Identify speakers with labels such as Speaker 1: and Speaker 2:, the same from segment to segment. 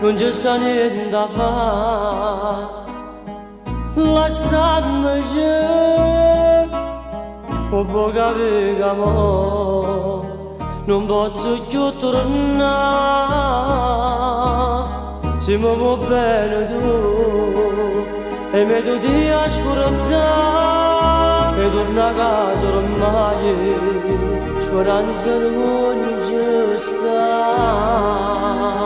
Speaker 1: non ci sta da fare lasciami un po' capire non posso più tornare se mi vuoi bene tu e mi tu di ascoltare torna a casa ormai speranza non ci sta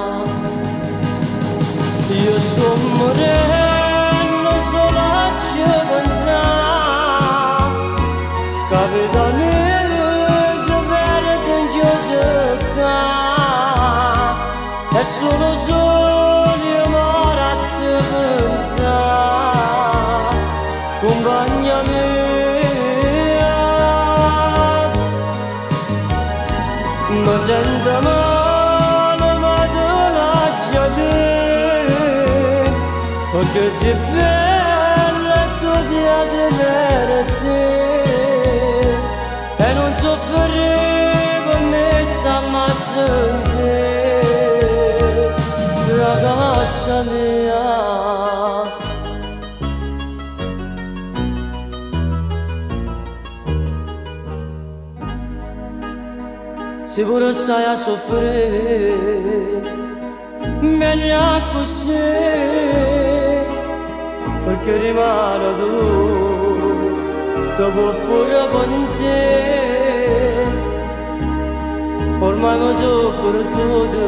Speaker 1: compagna mia ma sento male ma te lascia dire perché sei bella tu di ademerti e non stai a soffrire meglio così perché rimane tu dopo pure con te ormai mi sono perduto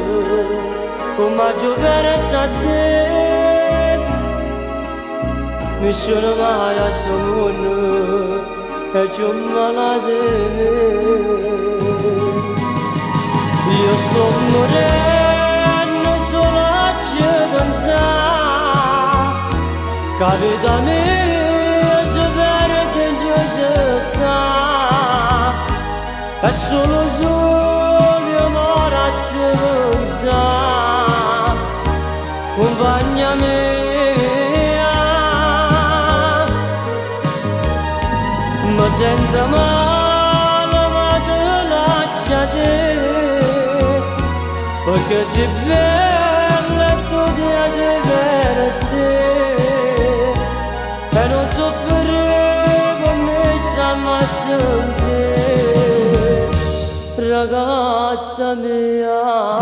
Speaker 1: con maggior verezza a te nessuno mai a sto mondo e un malato io sto morendo solo a pensare capita mia se verde in giosetta è solo solo amore a pensare compagna mia ma sento male وكاش بلا تودع دبرتي كانوا تفرق مش عم عسلتي رقعت سميات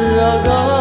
Speaker 1: sta